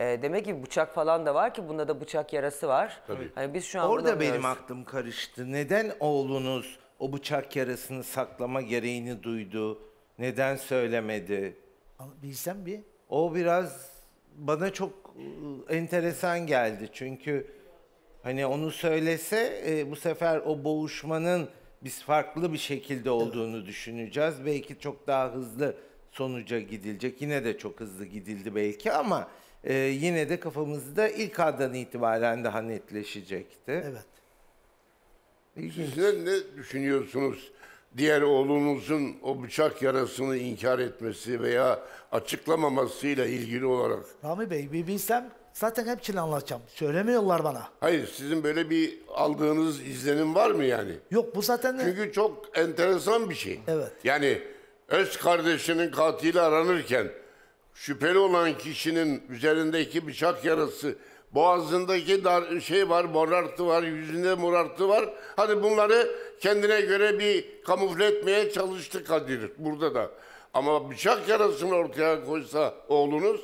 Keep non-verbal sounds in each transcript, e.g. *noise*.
E, demek ki bıçak falan da var ki bunda da bıçak yarası var. Tabii. Hani biz şu an Orada benim aklım karıştı. Neden oğlunuz o bıçak yarasını saklama gereğini duydu? Neden söylemedi? Bilsem bir. O biraz bana çok ıı, enteresan geldi. Çünkü hani onu söylese e, bu sefer o boğuşmanın biz farklı bir şekilde olduğunu düşüneceğiz. Belki çok daha hızlı sonuca gidilecek. Yine de çok hızlı gidildi belki ama e, yine de kafamızda ilk andan itibaren daha netleşecekti. Evet. İlginç. Siz ne düşünüyorsunuz? Diğer oğlunuzun o bıçak yarasını inkar etmesi veya açıklamamasıyla ilgili olarak. Rami Bey bir bilsem zaten hepsini anlatacağım. Söylemiyorlar bana. Hayır sizin böyle bir aldığınız izlenim var mı yani? Yok bu zaten Çünkü çok enteresan bir şey. Evet. Yani öz kardeşinin katili aranırken şüpheli olan kişinin üzerindeki bıçak yarası, boğazındaki dar şey var, morartı var, yüzünde morartı var. Hadi bunları kendine göre bir kamufle etmeye çalıştı Kadir burada da. Ama bıçak yarasını ortaya koysa oğlunuz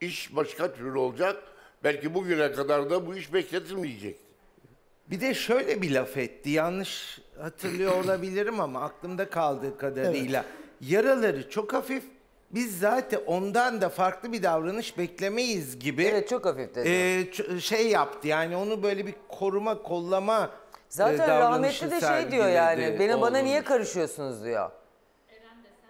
iş başka türlü olacak. Belki bugüne kadar da bu iş bekletilmeyecekti. Bir de şöyle bir laf etti. Yanlış hatırlıyor *clears throat* olabilirim ama aklımda kaldığı kadarıyla. Yaraları çok hafif. Biz zaten ondan da farklı bir davranış beklemeyiz gibi. Evet çok hafif dedi. e, şey yaptı. Yani onu böyle bir koruma, kollama e, Zaten davranışı rahmetli de şey diyor yani. Beni bana niye karışıyorsunuz diyor.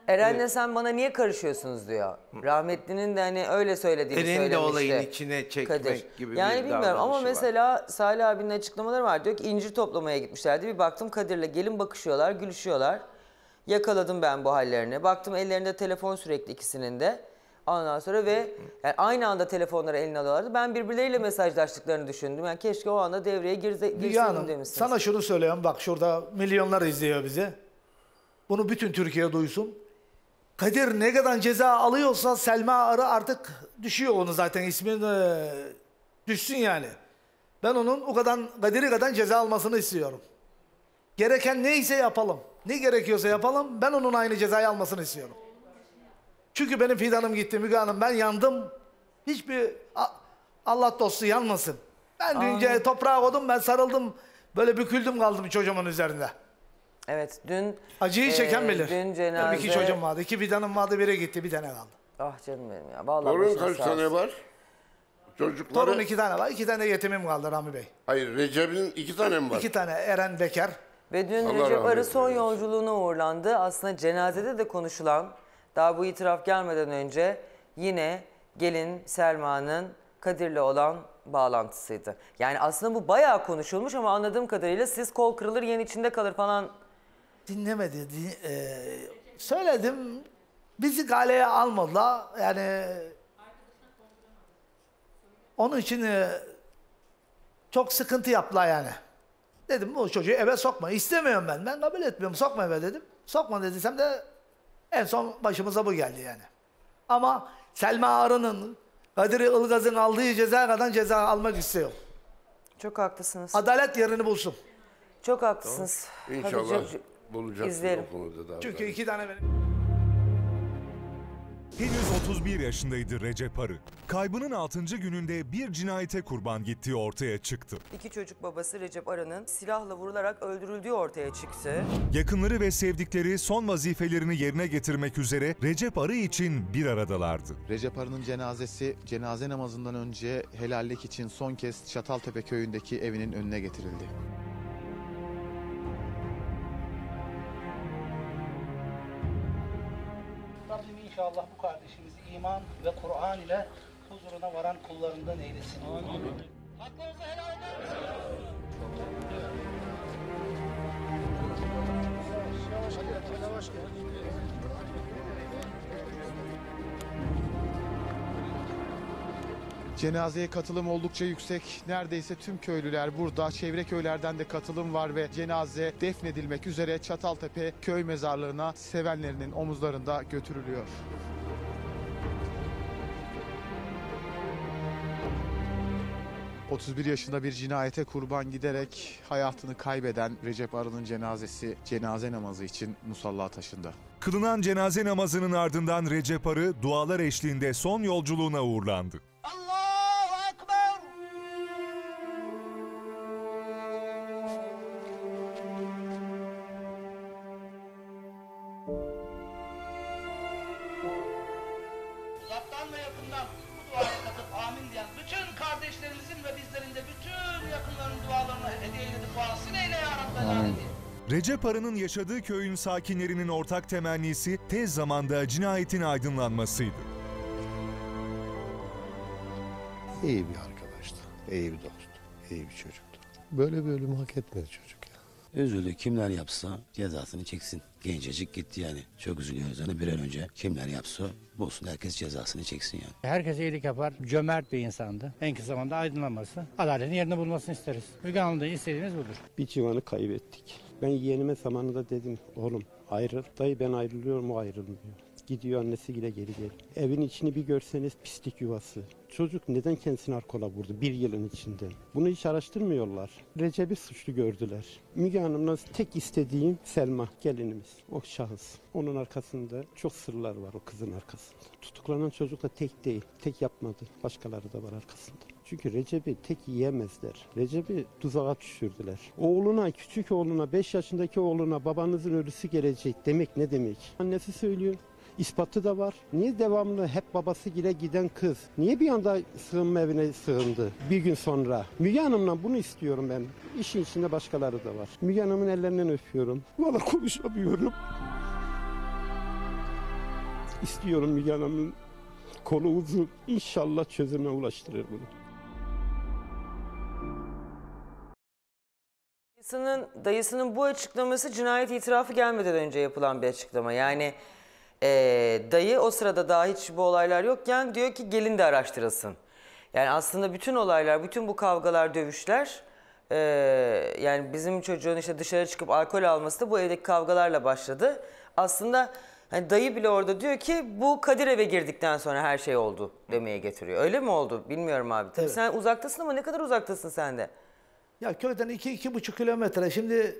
Eren'le sen bana niye karışıyorsunuz diyor. Rahmetlinin de hani öyle söylediğini Eren'i de söylemişti. olayın içine çekmek gibi bir Yani bilmiyorum ama var. mesela Salih abinin açıklamaları var. Diyor ki incir toplamaya gitmişlerdi. Bir baktım Kadir'le gelin bakışıyorlar, gülüşüyorlar. Yakaladım ben bu hallerini. Baktım ellerinde telefon sürekli ikisinin de. Ondan sonra ve yani aynı anda telefonları eline alıyorlardı. Ben birbirleriyle mesajlaştıklarını düşündüm. Yani keşke o anda devreye Müge girseydim demişsiniz. sana şunu söylüyorum bak şurada milyonlar izliyor bizi. Bunu bütün Türkiye duysun. Kadir ne kadar ceza alıyorsa Selma Arı artık düşüyor onu zaten ismin e, düşsün yani. Ben onun o kadar Kadir'i kadar ceza almasını istiyorum. Gereken neyse yapalım. Ne gerekiyorsa yapalım. Ben onun aynı cezayı almasını istiyorum. Çünkü benim fidanım gitti Müge Hanım. Ben yandım. Hiçbir Allah dostu yanmasın. Ben dünce toprağa koydum ben sarıldım. Böyle büküldüm kaldım çocuğumun üzerinde. Evet dün Acıyı çeken eee, bilir. Dün Benim cenaze. iki çocuğum vardı. İki fidanım vardı biri gitti bir tane kaldı. Ah canım benim ya. Vallahi Torun kaç tane var? Çocukları? Torun iki tane var. iki tane yetimim kaldı Rami Bey. Hayır Recep'in iki tane mi var? İki tane Eren Bekar. Ve dün Allah Recep Arı son yolculuğuna uğurlandı. Aslında cenazede de konuşulan, daha bu itiraf gelmeden önce yine gelin Selma'nın Kadir'le olan bağlantısıydı. Yani aslında bu bayağı konuşulmuş ama anladığım kadarıyla siz kol kırılır yen içinde kalır falan. Dinlemedi. Din, e, söyledim. Bizi galeye almadılar. Yani onun için e, çok sıkıntı yaptılar yani. Dedim bu çocuğu eve sokma. İstemiyorum ben. Ben kabul etmiyorum. Sokma eve dedim. Sokma dediysem de en son başımıza bu geldi yani. Ama Selma Arı'nın Kadir Ilgaz'ın aldığı ceza kadar ceza almak istiyor. Çok haklısınız. Adalet yerini bulsun. Çok haklısınız. İnşallah ce- bulacaksın izleyelim. o konuda daha. Çünkü iki tane benim... Henüz 31 yaşındaydı Recep Arı. Kaybının 6. gününde bir cinayete kurban gittiği ortaya çıktı. İki çocuk babası Recep Arı'nın silahla vurularak öldürüldüğü ortaya çıktı. Yakınları ve sevdikleri son vazifelerini yerine getirmek üzere Recep Arı için bir aradalardı. Recep Arı'nın cenazesi cenaze namazından önce helallik için son kez Çataltepe köyündeki evinin önüne getirildi. Rabbim inşallah bu kardeşimizi iman ve Kur'an ile huzuruna varan kullarından eylesin. Haklarınızı helal edin. Cenazeye katılım oldukça yüksek. Neredeyse tüm köylüler burada. Çevre köylerden de katılım var ve cenaze defnedilmek üzere Çataltepe köy mezarlığına sevenlerinin omuzlarında götürülüyor. ...31 yaşında bir cinayete kurban giderek hayatını kaybeden Recep Arı'nın cenazesi cenaze namazı için musalla taşındı. Kılınan cenaze namazının ardından Recep Arı dualar eşliğinde son yolculuğuna uğurlandı. Allah'tan bu duaya katıp amin diyen bütün kardeşlerimizin ve bizlerin de bütün yakınların dualarını hediye edip vasıl eyle ya Rabbel Alemin. Recep Arı'nın yaşadığı köyün sakinlerinin ortak temennisi tez zamanda cinayetin aydınlanmasıydı. İyi bir arkadaştı, iyi bir dost, iyi bir çocuktu. Böyle bir ölümü hak etmedi çocuk ya. Özürlü kimler yapsa cezasını çeksin. Gencecik gitti yani. Çok üzülüyoruz. Yani bir an önce kimler yapsa bulsun herkes cezasını çeksin yani. Herkes iyilik yapar. Cömert bir insandı. En kısa zamanda aydınlanması, adaletin yerini bulmasını isteriz. Müge Hanım'da istediğimiz budur. Bir civanı kaybettik. Ben yeğenime zamanında dedim oğlum ayrıl. Dayı ben ayrılıyorum o ayrılmıyor. Gidiyor annesiyle geri geliyor. Evin içini bir görseniz pislik yuvası. Çocuk neden kendisini alkola vurdu bir yılın içinde? Bunu hiç araştırmıyorlar. Recep'i suçlu gördüler. Müge Hanım'la tek istediğim Selma gelinimiz. O şahıs. Onun arkasında çok sırlar var o kızın arkasında. Tutuklanan çocuk da tek değil. Tek yapmadı. Başkaları da var arkasında. Çünkü Recep'i tek yiyemezler. Recep'i tuzağa düşürdüler. Oğluna, küçük oğluna, 5 yaşındaki oğluna babanızın ölüsü gelecek demek ne demek? Annesi söylüyor. İspatı da var. Niye devamlı hep babası gile giden kız? Niye bir anda sığınma evine sığındı bir gün sonra? Müge Hanım'la bunu istiyorum ben. İşin içinde başkaları da var. Müge Hanım'ın ellerinden öpüyorum. Valla konuşamıyorum. İstiyorum Müge Hanım'ın kolu uzun. İnşallah çözüme ulaştırır bunu. Dayısının, dayısının bu açıklaması cinayet itirafı gelmeden önce yapılan bir açıklama. Yani eee, dayı o sırada daha hiç bu olaylar yokken diyor ki gelin de araştırılsın. Yani aslında bütün olaylar, bütün bu kavgalar, dövüşler eee, yani bizim çocuğun işte dışarı çıkıp alkol alması da bu evdeki kavgalarla başladı. Aslında hani dayı bile orada diyor ki bu Kadir eve girdikten sonra her şey oldu demeye getiriyor. Öyle mi oldu? Bilmiyorum abi. Tabii Evet. sen uzaktasın ama ne kadar uzaktasın sen de? Ya köyden iki, iki buçuk kilometre. Şimdi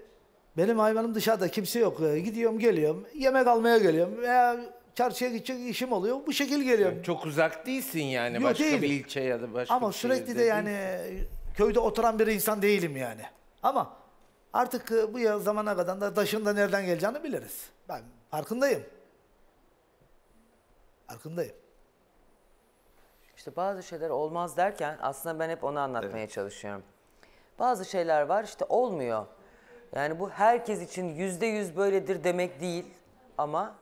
benim hayvanım dışarıda kimse yok. Ee, Gidiyorum geliyorum. Yemek almaya geliyorum. Veya çarşıya gidecek işim oluyor. Bu şekil geliyorum. Çok uzak değilsin yani Yok, başka değil. bir ilçe ya da başka Ama bir sürekli de yani köyde oturan bir insan değilim yani. Ama artık e, bu ya- zamana kadar da taşın da nereden geleceğini biliriz. Ben farkındayım. Farkındayım. İşte bazı şeyler olmaz derken aslında ben hep onu anlatmaya çalışıyorum. Bazı şeyler var işte olmuyor. Yani bu herkes için yüzde yüz böyledir demek değil ama